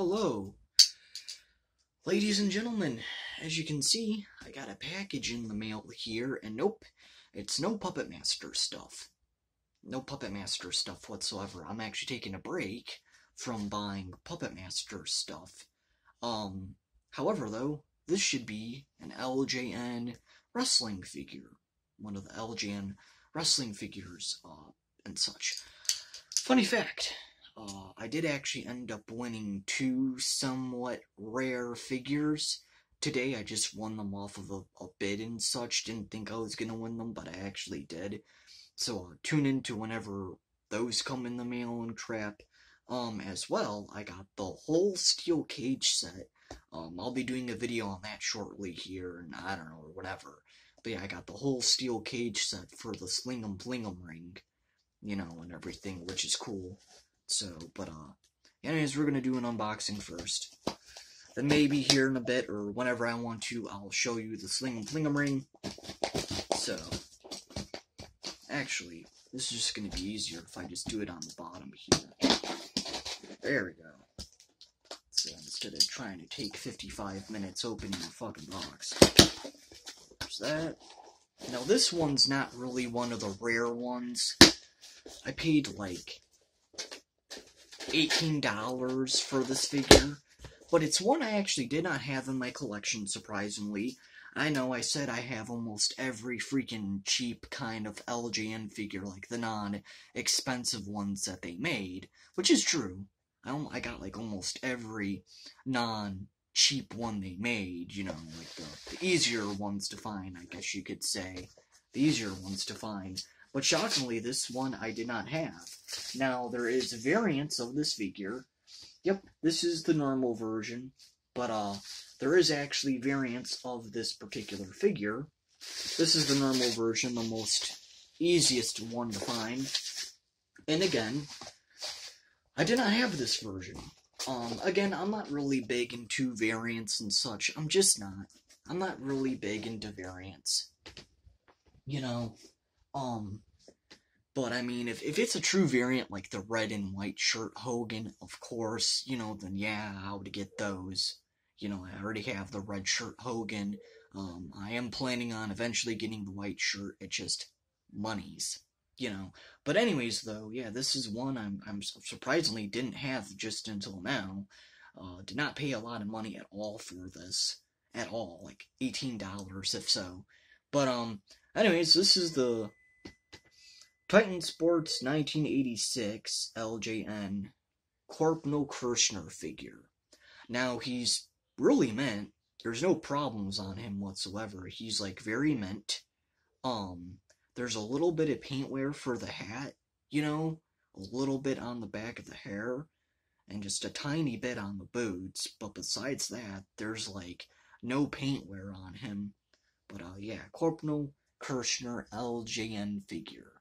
hello. Ladies and gentlemen, as you can see, I got a package in the mail here, and nope, it's no Puppet Master stuff. No Puppet Master stuff whatsoever. I'm actually taking a break from buying Puppet Master stuff. Um, however, though, this should be an LJN wrestling figure. One of the LJN wrestling figures, uh, and such. Funny fact, uh, I did actually end up winning two somewhat rare figures. Today I just won them off of a, a bid and such. Didn't think I was gonna win them, but I actually did. So uh, tune in to whenever those come in the mail and crap. Um, as well, I got the whole steel cage set. Um, I'll be doing a video on that shortly here, and I don't know, or whatever. But yeah, I got the whole steel cage set for the Sling'em Fling'em ring, you know, and everything, which is cool. So, but, uh, anyways, we're gonna do an unboxing first. Then maybe here in a bit, or whenever I want to, I'll show you the Sling'em Fling'em ring. So, actually, this is just gonna be easier if I just do it on the bottom here. There we go. So instead of trying to take 55 minutes opening a fucking box. There's that. Now this one's not really one of the rare ones. I paid like $18 for this figure, but it's one I actually did not have in my collection, surprisingly. I know I said I have almost every freaking cheap kind of LJN figure, like the non-expensive ones that they made, which is true. I, I got like almost every non-cheap one they made, you know, like the, the easier ones to find, I guess you could say. The easier ones to find. But shockingly, this one I did not have. Now, there is variants of this figure. Yep, this is the normal version. But, uh, there is actually variants of this particular figure. This is the normal version, the most easiest one to find. And again, I did not have this version. Um, again, I'm not really big into variants and such. I'm just not. I'm not really big into variants. You know, um, but I mean, if, if it's a true variant like the red and white shirt Hogan, of course, you know, then yeah, I would get those. You know, I already have the red shirt Hogan. Um, I am planning on eventually getting the white shirt. It just monies, you know. But anyways, though, yeah, this is one I'm I'm surprisingly didn't have just until now. Uh, did not pay a lot of money at all for this at all, like eighteen dollars if so. But um, anyways, this is the Titan Sports 1986 LJN Corporal Kirchner figure. Now he's really mint. There's no problems on him whatsoever. He's like very mint. Um, there's a little bit of paint wear for the hat, you know, a little bit on the back of the hair, and just a tiny bit on the boots. But besides that, there's like no paint wear on him. But uh, yeah, Corporal Kirchner LJN figure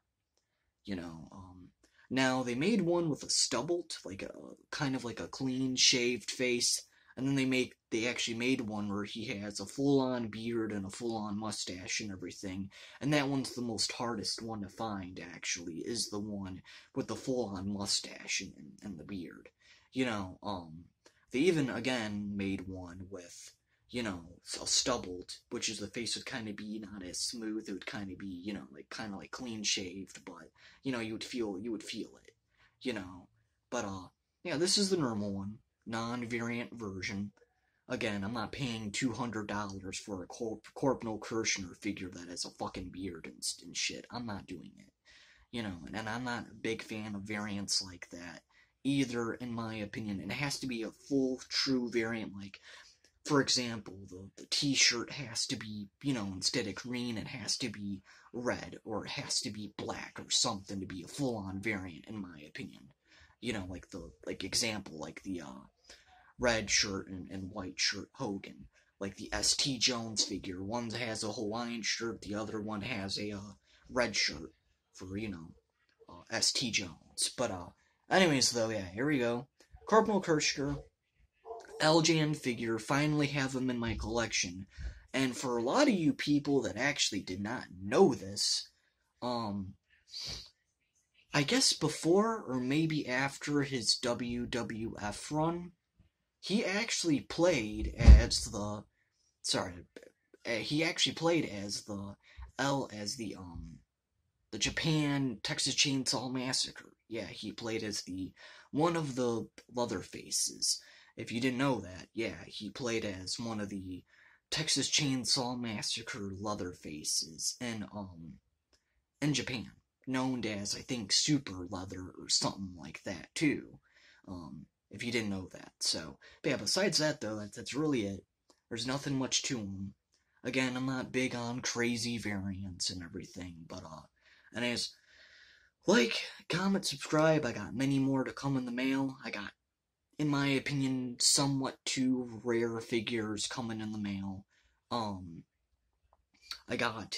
you know. Um, now they made one with a stubbled, like a kind of like a clean shaved face, and then they make they actually made one where he has a full on beard and a full on mustache and everything, and that one's the most hardest one to find. Actually, is the one with the full on mustache and, and, the beard. You know, um, they even again made one with you know, a stubbled, which is the face would kind of be not as smooth. It would kind of be, you know, like kind of like clean shaved, but you know, you would feel you would feel it, you know. But uh, yeah, this is the normal one, non-variant version. Again, I'm not paying two hundred dollars for a Corp- Corporal Kirchner figure that has a fucking beard and, and shit. I'm not doing it, you know. And, and I'm not a big fan of variants like that either, in my opinion. And it has to be a full, true variant, like for example, the, the t-shirt has to be, you know, instead of green, it has to be red, or it has to be black, or something to be a full-on variant, in my opinion. You know, like the, like example, like the, uh, red shirt and, and white shirt Hogan. Like the S.D. Jones figure. One has a Hawaiian shirt, the other one has a, uh, red shirt for, you know, uh, S.D. Jones. But, uh, anyways, though, yeah, here we go. Corporal Kirchner, LJN figure, finally have them in my collection. And for a lot of you people that actually did not know this, um, I guess before or maybe after his WWF run, he actually played as the sorry, uh, he actually played as the L as the um the Japan Texas Chainsaw Massacre. Yeah, he played as the one of the Leatherfaces. If you didn't know that, yeah, he played as one of the Texas Chainsaw Massacre Leatherfaces in um in Japan, known as I think Super Leather or something like that too. Um, if you didn't know that. So, but yeah, besides that though, that's, that's really it. There's nothing much to him. Again, I'm not big on crazy variants and everything, but uh, anyways, like, comment, subscribe. I got many more to come in the mail. I got, in my opinion, somewhat too rare figures coming in the mail. Um, I got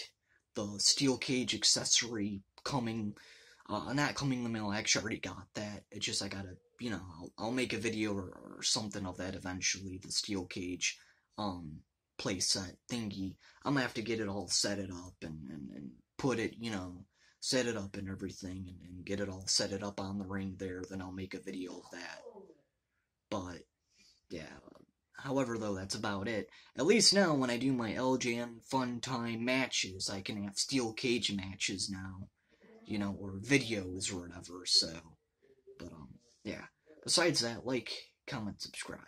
the steel cage accessory coming, uh, not coming in the mail. I actually already got that. It's just I gotta you know, I'll, I'll make a video or, or, something of that eventually, the steel cage um, playset thingy. I'm gonna have to get it all set it up and, and, and put it, you know, set it up and everything and, and get it all set it up on the ring there, then I'll make a video of that. But, yeah, However, though, that's about it. At least now, when I do my LJN Fun Time matches, I can have steel cage matches now. You know, or videos or whatever, so. But, um, yeah. Besides that, like, comment, subscribe.